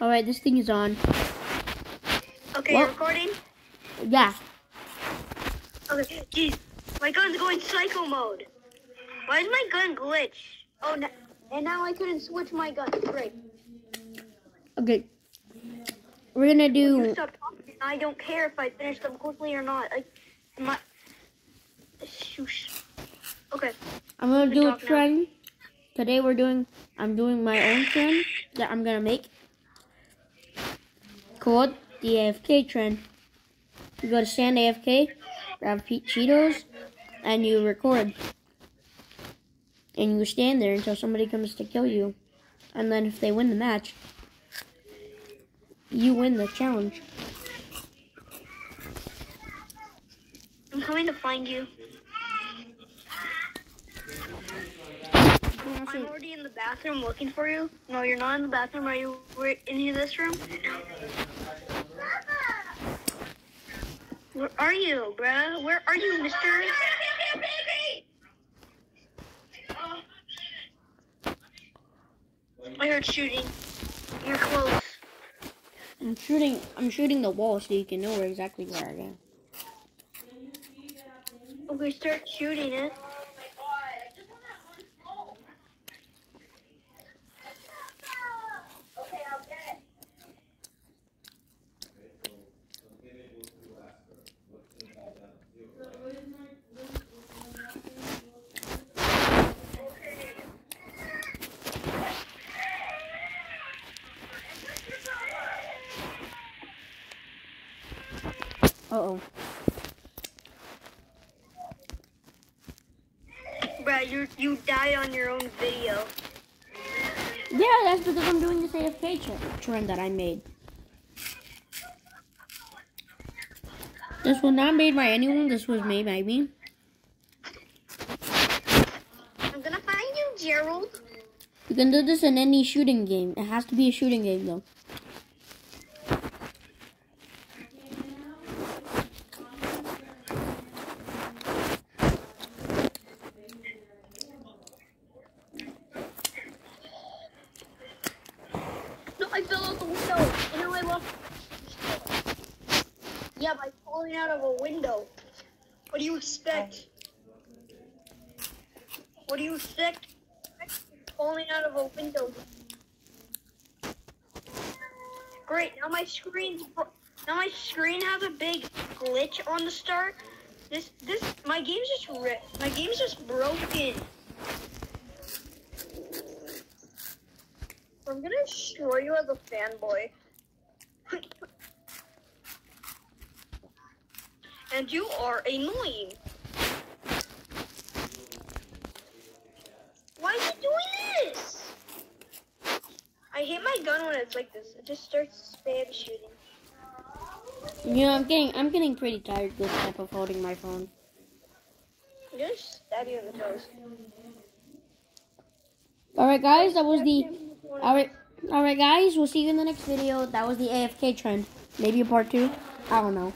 All right, this thing is on. Okay, What? recording? Yeah. Okay, jeez. My gun's going psycho mode. Why is my gun glitch? Oh, no, and now I couldn't switch my gun. Great. Okay. We're gonna do. stop talking. I don't care if I finish them quickly or not. I, my, Shoosh. Okay. I'm gonna Good do a talk now. trend. Today we're doing. I'm doing my own trend that I'm gonna make. Called the AFK trend. You go to stand AFK, grab Cheetos, and you record. And you stand there until somebody comes to kill you. And then if they win the match, you win the challenge. I'm coming to find you. I'm already in the bathroom looking for you. No, you're not in the bathroom. Are you in this room? Where are you, bruh? Where are you, mister? I heard shooting. You're close. I'm shooting. I'm shooting the wall so you can know where exactly where I am. Okay, start shooting it. Uh oh. Bruh, you you died on your own video. Yeah, that's because I'm doing this AFK tr- trend that I made. This was not made by anyone. This was made by me. I'm gonna find you, Gerald. You can do this in any shooting game. It has to be a shooting game though. I fell out the window. You know I lost. Yeah, by falling out of a window. What do you expect? What do you expect? Falling out of a window. Great. Now my screen's now my screen has a big glitch on the start. This this my game's just ri- my game's just broken. I'm gonna destroy you as a fanboy. and you are annoying. Why are you doing this? I hate my gun when it's like this. It just starts spam shooting. You know, I'm getting I'm getting pretty tired this type of holding my phone. Gonna stab you in the toes. All right, guys, that was the. All right, all right, guys. We'll see you in the next video. That was the AFK trend. Maybe a part two. I don't know.